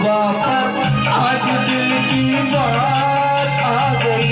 पर आज दिल की बात आ गई।